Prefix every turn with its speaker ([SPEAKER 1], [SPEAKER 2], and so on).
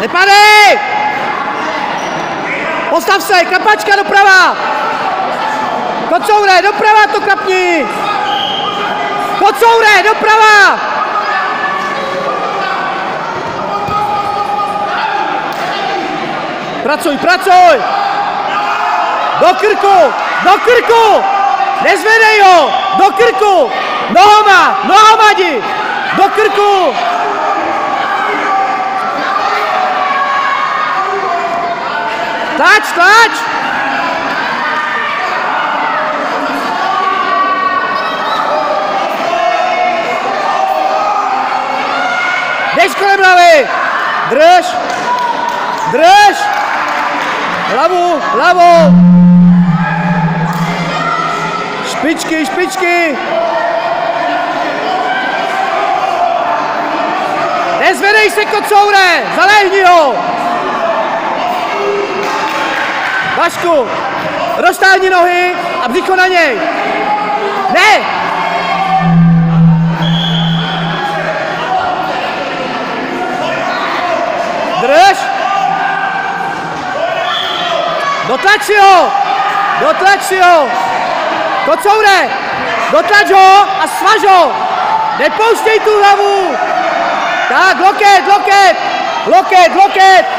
[SPEAKER 1] Nepadej! Postav se, kapačka doprava! Kocoure, doprava to kapni! Kocoure, doprava! Pracuj, pracuj! Do krku, do krku! Nezvedej ho! Do krku! Nohama, nohama jdi! Do krku! Tlač, tlač! Jdeš kolem hlavy! Drž! Drž! Hlavu, hlavu! Špičky, špičky! Nezvedej se, kocoure! Zalehni ho! Vašku, roztáhni nohy a břicho na něj. Ne! Drž! Dotlač ho! Dotlač ho! Kocoure! Dotlač ho a svaž ho! Nepouštěj tu hlavu! Tak, loket, loket! Loket, loket!